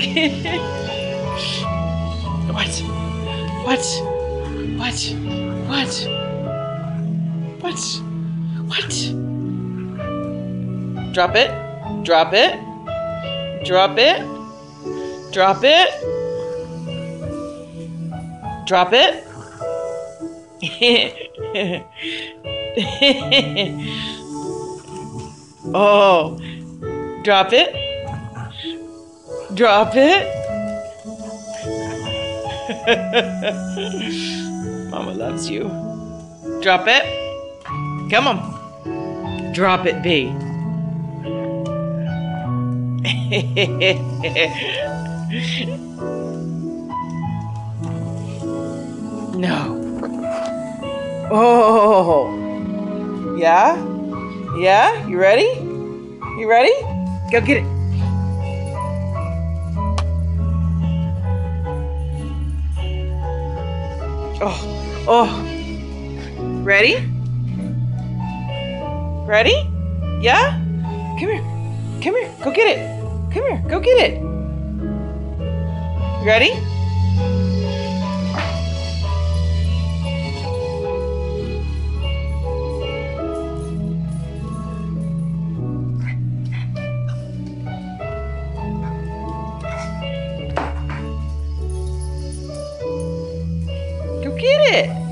what? What? What? What? What? What? Drop it. Drop it. Drop it. Drop it. Drop it. oh. Drop it. Drop it. Mama loves you. Drop it. Come on. Drop it, B. no. Oh. Yeah? Yeah? You ready? You ready? Go get it. Oh, oh. Ready? Ready? Yeah? Come here. Come here. Go get it. Come here. Go get it. Ready? get it.